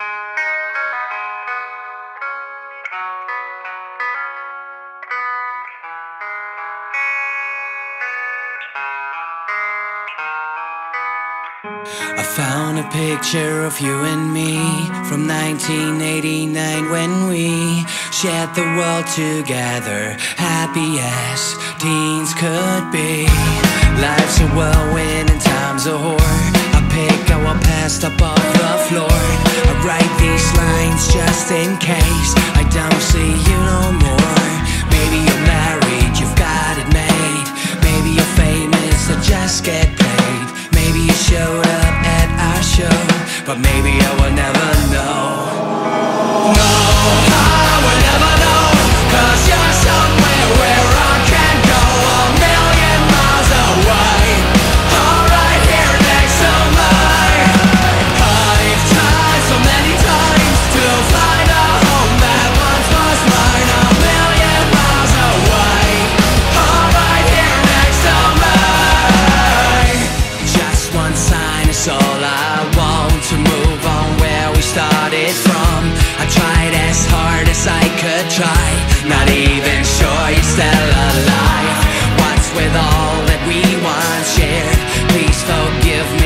I found a picture of you and me from 1989 when we shared the world together, happy as teens could be. Life's a whirlwind and time's a whore. Up off the floor. I write these lines just in case I don't see you no more. Maybe you're married, you've got it made. Maybe you're famous or just get paid. Maybe you showed up at our show, but maybe I will never as hard as I could try. Not even sure you're still alive. What's with all that we once shared? Please forgive me.